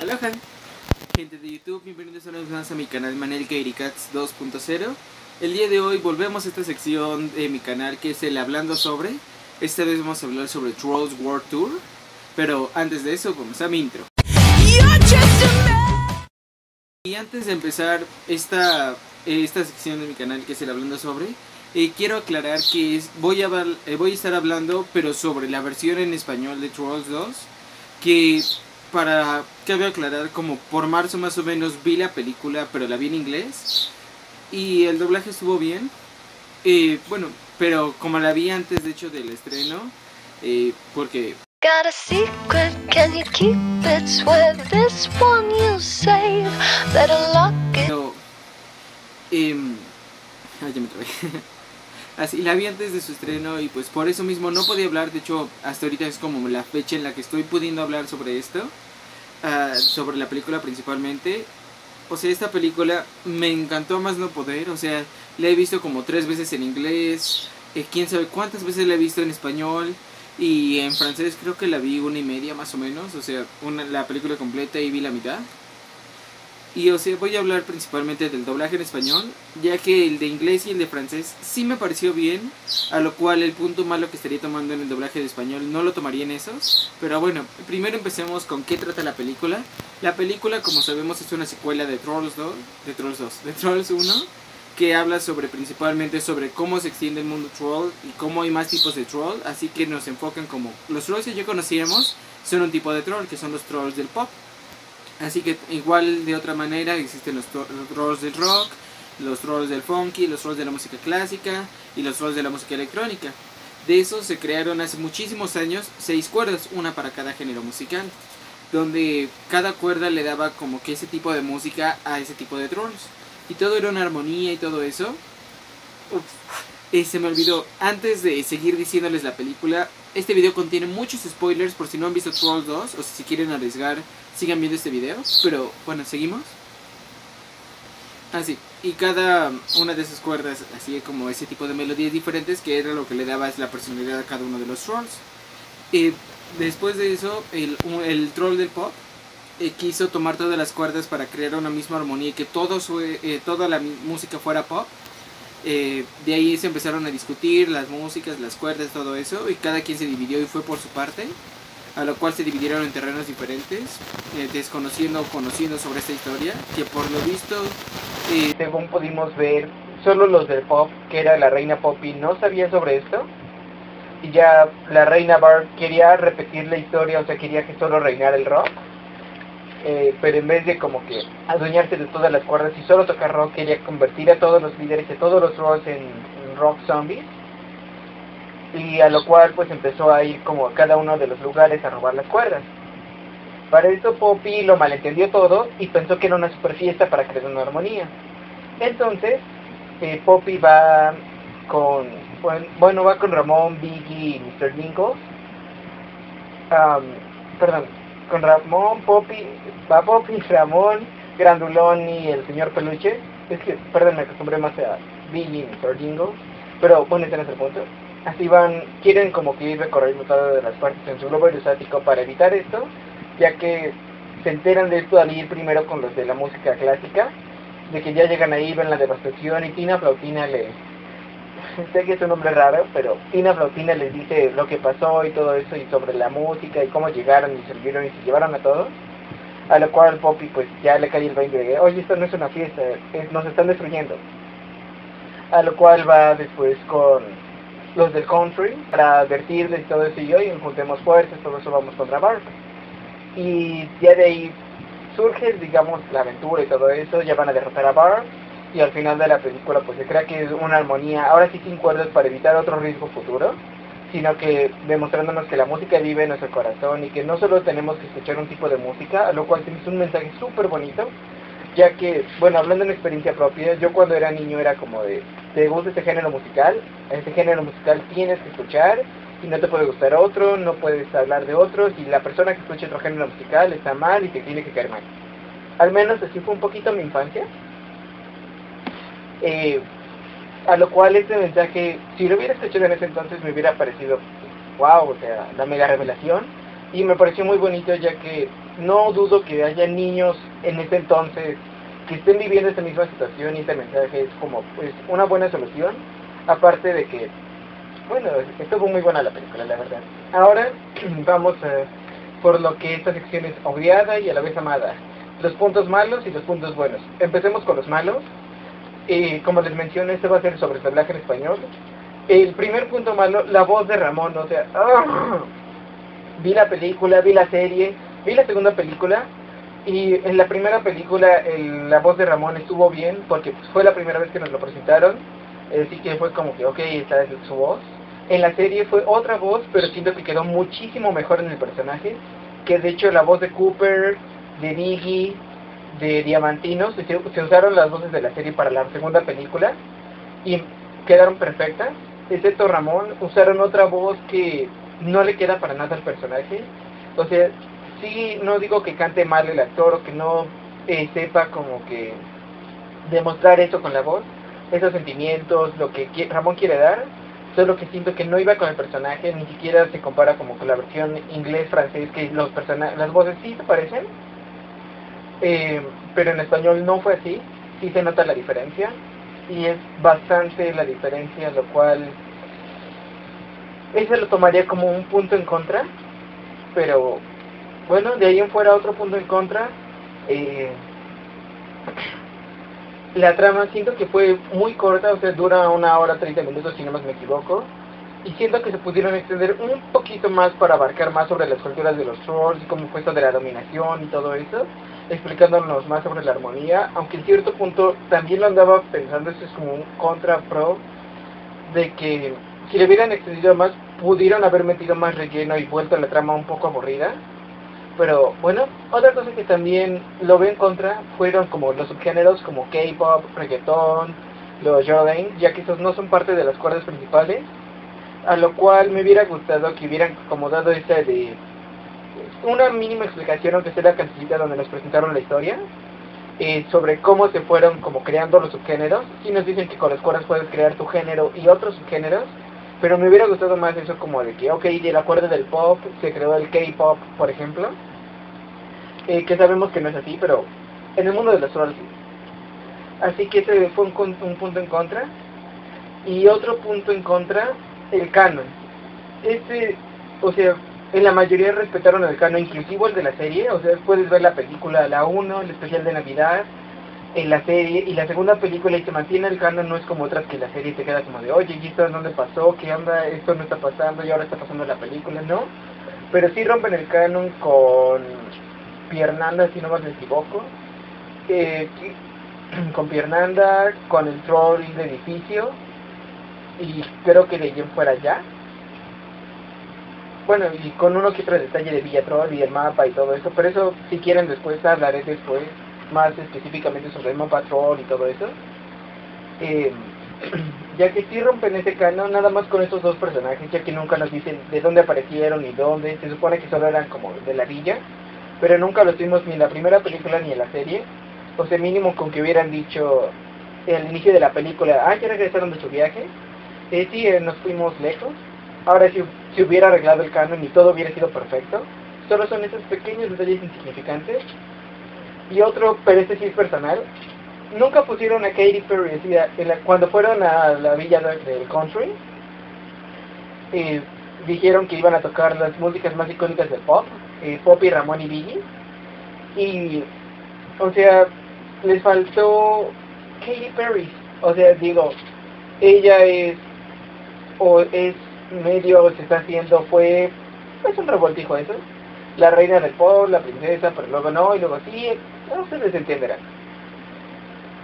Aloha, gente de YouTube, bienvenidos una vez más a mi canal Manel Cats 2.0. El día de hoy volvemos a esta sección de mi canal que es el Hablando sobre. Esta vez vamos a hablar sobre Trolls World Tour. Pero antes de eso, vamos a mi intro. Y antes de empezar esta, esta sección de mi canal que es el Hablando sobre, eh, quiero aclarar que es, voy, a, eh, voy a estar hablando pero sobre la versión en español de Trolls 2 que para cabe aclarar como por marzo más o menos vi la película pero la vi en inglés y el doblaje estuvo bien eh, bueno pero como la vi antes de hecho del estreno eh, porque Got a secret, can you keep it? Swear this one you save, better lock it. No, eh, ay, ya me trabé. Así la vi antes de su estreno y pues por eso mismo no podía hablar, de hecho hasta ahorita es como la fecha en la que estoy pudiendo hablar sobre esto, uh, sobre la película principalmente. O sea, esta película me encantó más no poder, o sea, la he visto como tres veces en inglés, eh, quién sabe cuántas veces la he visto en español y en francés creo que la vi una y media más o menos, o sea, una, la película completa y vi la mitad. Y o sea, voy a hablar principalmente del doblaje en español, ya que el de inglés y el de francés sí me pareció bien, a lo cual el punto malo que estaría tomando en el doblaje de español no lo tomaría en esos. Pero bueno, primero empecemos con qué trata la película. La película, como sabemos, es una secuela de Trolls 2, de Trolls 2, de Trolls 1, que habla sobre principalmente sobre cómo se extiende el mundo troll y cómo hay más tipos de troll, así que nos enfocan como los trolls que ya conocíamos son un tipo de troll, que son los trolls del pop Así que igual de otra manera existen los, trolls del rock, los trolls del funky, los trolls de la música clásica y los trolls de la música electrónica. De esos se crearon hace muchísimos años seis cuerdas, una para cada género musical, donde cada cuerda le daba como que ese tipo de música a ese tipo de trolls. Y todo era una armonía y todo eso. Eh, se me olvidó, antes de seguir diciéndoles la película, este video contiene muchos spoilers por si no han visto Trolls 2 o si quieren arriesgar, sigan viendo este video. Pero bueno, seguimos. Así, ah, y cada una de esas cuerdas hacía como ese tipo de melodías diferentes que era lo que le daba la personalidad a cada uno de los trolls. Y después de eso, el, el troll del pop eh, quiso tomar todas las cuerdas para crear una misma armonía y que todo eh, toda la música fuera pop eh, de ahí se empezaron a discutir las músicas, las cuerdas, todo eso, y cada quien se dividió y fue por su parte, a lo cual se dividieron en terrenos diferentes, eh, desconociendo o conociendo sobre esta historia, que por lo visto, eh, según pudimos ver, solo los del pop, que era la reina Poppy, no sabían sobre esto, y ya la reina Bart quería repetir la historia, o sea, quería que solo reinara el rock eh, pero en vez de como que adueñarse de todas las cuerdas y solo tocar rock, quería convertir a todos los líderes y todos los roles en, rock zombies. Y a lo cual pues empezó a ir como a cada uno de los lugares a robar las cuerdas. Para eso Poppy lo malentendió todo y pensó que era una super fiesta para crear una armonía. Entonces, eh, Poppy va con, bueno, va con Ramón, Biggie y Mr. Dingle. perdón, con Ramón, Poppy, va Poppy, Ramón, Grandulón y el señor Peluche. Es que, perdón, me acostumbré más a Billy y Sordingo. Pero bueno, ese es punto. Así van, quieren como que ir recorriendo todas las partes en su globo aerostático para evitar esto, ya que se enteran de esto al ir primero con los de la música clásica, de que ya llegan ahí, ven la devastación y Tina Flautina les sé que es un nombre raro, pero Tina Flautina les dice lo que pasó y todo eso, y sobre la música, y cómo llegaron y sirvieron y se llevaron a todos. A lo cual Poppy pues ya le cae el 20 de, oye, esto no es una fiesta, nos están destruyendo. A lo cual va después con los del country para advertirles todo eso y hoy juntemos fuerzas, todo eso vamos contra Bart. Y ya de ahí surge, digamos, la aventura y todo eso, ya van a derrotar a Bart y al final de la película pues se crea que es una armonía, ahora sí sin cuerdas para evitar otro riesgo futuro, sino que demostrándonos que la música vive en nuestro corazón y que no solo tenemos que escuchar un tipo de música, a lo cual es un mensaje súper bonito, ya que, bueno, hablando en experiencia propia, yo cuando era niño era como de, ¿te gusta este género musical? Este género musical tienes que escuchar y no te puede gustar otro, no puedes hablar de otros y la persona que escucha otro género musical está mal y te tiene que caer mal. Al menos así fue un poquito mi infancia eh, a lo cual este mensaje, si lo hubiera escuchado en ese entonces, me hubiera parecido, wow, o sea, la mega revelación. Y me pareció muy bonito ya que no dudo que haya niños en ese entonces que estén viviendo esta misma situación y este mensaje es como pues una buena solución. Aparte de que, bueno, estuvo muy buena la película, la verdad. Ahora vamos a, por lo que esta sección es odiada y a la vez amada. Los puntos malos y los puntos buenos. Empecemos con los malos. Y como les mencioné, este va a ser sobre el doblaje en español. El primer punto malo, la voz de Ramón, o sea, ¡ah! vi la película, vi la serie, vi la segunda película y en la primera película el, la voz de Ramón estuvo bien porque fue la primera vez que nos lo presentaron, así que fue como que, ok, esta es su voz. En la serie fue otra voz, pero siento que quedó muchísimo mejor en el personaje, que de hecho la voz de Cooper, de Diggy, de Diamantino, se, usaron las voces de la serie para la segunda película y quedaron perfectas, excepto Ramón, usaron otra voz que no le queda para nada al personaje. O sea, sí, no digo que cante mal el actor o que no eh, sepa como que demostrar eso con la voz, esos sentimientos, lo que Ramón quiere dar, solo que siento que no iba con el personaje, ni siquiera se compara como con la versión inglés-francés, que los las voces sí se parecen, eh, pero en español no fue así, sí se nota la diferencia, y es bastante la diferencia, lo cual ese lo tomaría como un punto en contra, pero bueno, de ahí en fuera otro punto en contra. Eh, la trama siento que fue muy corta, o sea, dura una hora 30 minutos si no más me equivoco. Y siento que se pudieron extender un poquito más para abarcar más sobre las culturas de los trolls y cómo fue esto de la dominación y todo eso, explicándonos más sobre la armonía, aunque en cierto punto también lo andaba pensando, eso es como un contra pro, de que si le hubieran extendido más, pudieron haber metido más relleno y vuelto la trama un poco aburrida. Pero bueno, otra cosa que también lo veo en contra fueron como los subgéneros como K-pop, reggaeton, los Jordan, ya que esos no son parte de las cuerdas principales. A lo cual me hubiera gustado que hubieran como dado esta de una mínima explicación, aunque sea la cancioncita donde nos presentaron la historia, eh, sobre cómo se fueron como creando los subgéneros. Si nos dicen que con las cuerdas puedes crear tu género y otros subgéneros, pero me hubiera gustado más eso como de que, ok, de la cuerda del pop se creó el K-pop, por ejemplo, eh, que sabemos que no es así, pero en el mundo de los trolls Así que ese fue un, un, punto en contra. Y otro punto en contra, el canon. Este, o sea, en la mayoría respetaron el canon, inclusive el de la serie. O sea, puedes ver la película, la 1, el especial de Navidad, en la serie y la segunda película y se mantiene el canon no es como otras que la serie te queda como de oye ¿y esto dónde pasó? ¿qué onda? esto no está pasando y ahora está pasando la película ¿no? pero sí rompen el canon con Piernanda si no me equivoco con Piernanda con el troll de edificio y creo que de ahí en fuera ya bueno y con uno que otro detalle de Villa Troll y el mapa y todo eso pero eso si quieren después hablaré después más específicamente sobre el Patrol y todo eso. Eh, ya que sí rompen ese canon nada más con estos dos personajes, ya que nunca nos dicen de dónde aparecieron ni dónde, se supone que solo eran como de la villa, pero nunca los vimos ni en la primera película ni en la serie, o sea, mínimo con que hubieran dicho al inicio de la película, ah, ya regresaron de su viaje, eh, sí, eh, nos fuimos lejos, ahora si, si hubiera arreglado el canon y todo hubiera sido perfecto, solo son esos pequeños detalles insignificantes. Y otro, pero este sí es personal, nunca pusieron a Katy Perry, cuando fueron a la villa del country, dijeron que iban a tocar las músicas más icónicas del pop, eh, Pop y Ramón y Biggie, y, o sea, les faltó Katy Perry, o sea, digo, ella es, o es medio, se está haciendo, fue, es un revoltijo eso, la reina del pop, la princesa, pero luego no, y luego sí, ustedes entenderán.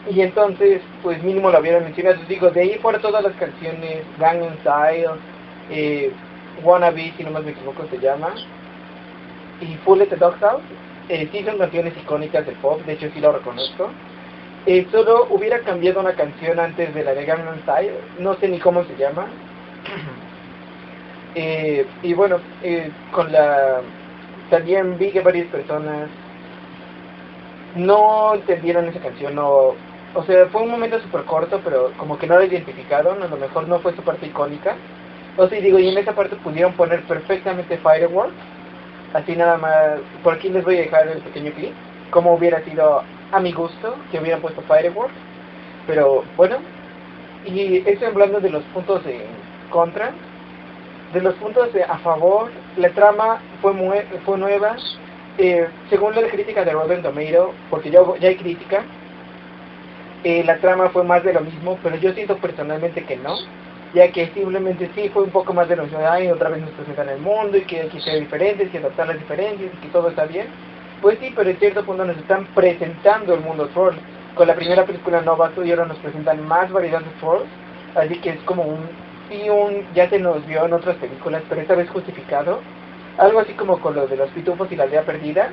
Y entonces, pues mínimo lo habían mencionado. Digo, de ahí fuera todas las canciones, Gangnam Style, eh, Wannabe, si no más me equivoco se llama, y Full Let the Dogs eh, sí son canciones icónicas del pop, de hecho sí lo reconozco. Eh, solo hubiera cambiado una canción antes de la de Gangnam Style, no sé ni cómo se llama. Y bueno, eh, con la... También vi que varias personas no entendieron esa canción, no, o sea, fue un momento súper corto, pero como que no la identificaron, a lo mejor no fue su parte icónica. O sea, digo, y en esa parte pudieron poner perfectamente Fireworks, Así nada más, por aquí les voy a dejar el pequeño clip, como hubiera sido a mi gusto que hubieran puesto Fireworks. Pero bueno, y estoy hablando de los puntos en contra. De los puntos a favor, la trama fue, fue nueva. Eh, según la crítica de Robert Tomato, porque ya, hay crítica, eh, la trama fue más de lo mismo, pero yo siento personalmente que no, ya que simplemente sí fue un poco más de lo y otra vez nos presentan el mundo y que hay que ser diferentes y adaptar las diferencias y que todo está bien. Pues sí, pero en cierto punto nos están presentando el mundo troll. Con la primera película Novato y ahora nos presentan más variedad de trolls, así que es como un, sí, un, ya se nos vio en otras películas, pero esta vez justificado. Algo así como con lo de los pitufos y la aldea perdida,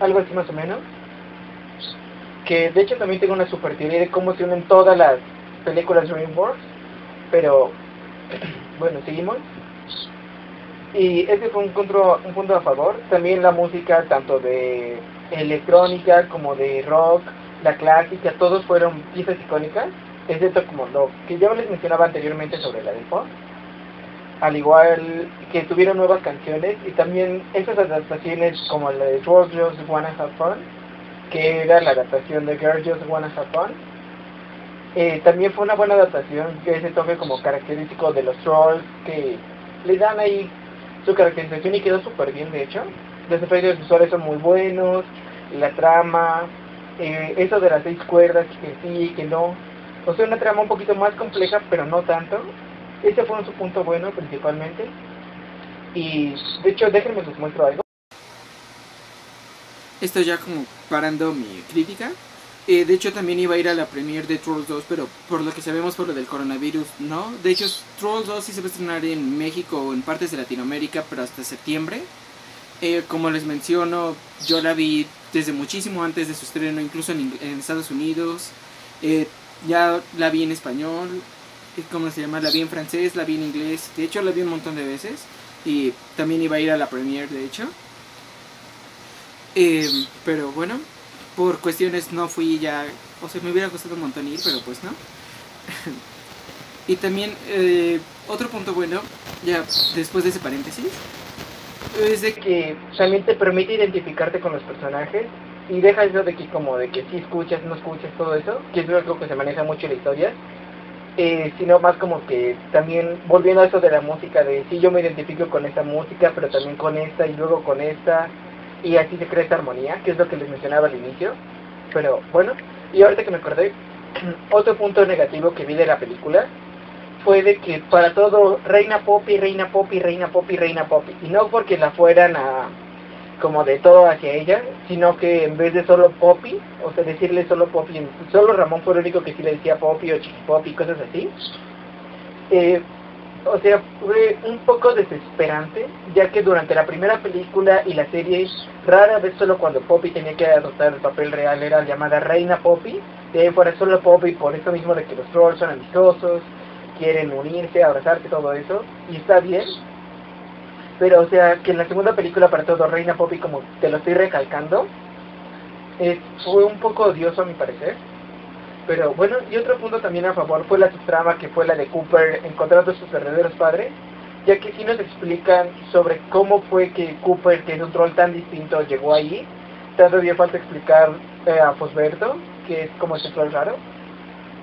algo así más o menos que de hecho también tengo una super teoría de cómo se unen todas las películas DreamWorks, pero bueno, seguimos. Y ese fue un punto, un punto a favor. También la música, tanto de electrónica como de rock, la clásica, todos fueron piezas icónicas, excepto como lo que yo les mencionaba anteriormente sobre la de pop. Al igual que tuvieron nuevas canciones y también esas adaptaciones como la de George Just Wanna Have Fun que era la adaptación de Girl Just Wanna Have Fun. Eh, también fue una buena adaptación, que ese toque como característico de los trolls, que le dan ahí su caracterización y quedó súper bien, de hecho. Los efectos visuales son muy buenos, la trama, eh, eso de las seis cuerdas, que sí, que no. O sea, una trama un poquito más compleja, pero no tanto. Ese fue su punto bueno, principalmente. Y, de hecho, déjenme les muestro algo. Esto ya como parando mi crítica. Eh, de hecho también iba a ir a la premiere de Trolls 2, pero por lo que sabemos por lo del coronavirus, no. De hecho Trolls 2 sí se va a estrenar en México o en partes de Latinoamérica, pero hasta septiembre. Eh, como les menciono, yo la vi desde muchísimo antes de su estreno, incluso en, Estados Unidos. Eh, ya la vi en español, ¿cómo se llama? La vi en francés, la vi en inglés. De hecho la vi un montón de veces. Y también iba a ir a la premiere, de hecho. Eh, pero bueno, por cuestiones no fui ya, o sea, me hubiera costado un montón ir, pero pues no. y también eh, otro punto bueno, ya después de ese paréntesis, es que también te permite identificarte con los personajes y deja eso de que como de que si escuchas, no escuchas, todo eso, que es algo que se maneja mucho en la historia, eh, sino más como que también volviendo a eso de la música, de si yo me identifico con esta música, pero también con esta y luego con esta, y así se crea esta armonía, que es lo que les mencionaba al inicio. Pero bueno, y ahorita que me acordé, otro punto negativo que vi de la película fue de que para todo reina Poppy, reina Poppy, reina Poppy, reina Poppy. Y no porque la fueran a como de todo hacia ella, sino que en vez de solo Poppy, o sea, decirle solo Poppy, solo Ramón fue el único que sí le decía Poppy o Chiqui Poppy, cosas así. Eh, o sea, fue un poco desesperante, ya que durante la primera película y la serie, rara vez solo cuando Poppy tenía que adoptar el papel real era llamada Reina Poppy, de ahí fuera solo Poppy por eso mismo de que los trolls son amistosos, quieren unirse, abrazarse, todo eso, y está bien, pero o sea, que en la segunda película para todo Reina Poppy, como te lo estoy recalcando, fue un poco odioso a mi parecer pero bueno, y otro punto también a favor fue la subtrama que fue la de Cooper encontrando a sus verdaderos padres, ya que sí nos explican sobre cómo fue que Cooper, que es un troll tan distinto, llegó ahí. Todavía falta explicar eh, a Fosberto, que es como ese troll raro.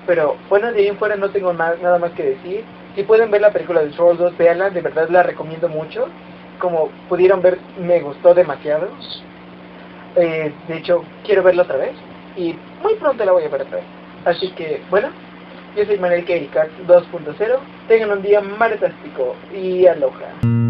Pero bueno, de ahí en fuera no tengo nada más que decir. Si pueden ver la película de Trolls 2, veanla, de verdad la recomiendo mucho. Como pudieron ver, me gustó demasiado. Eh, de hecho, quiero verla otra vez. Y muy pronto la voy a ver otra vez. Así que, bueno, yo soy Manuel K. 2.0. Tengan un día fantástico y aloha.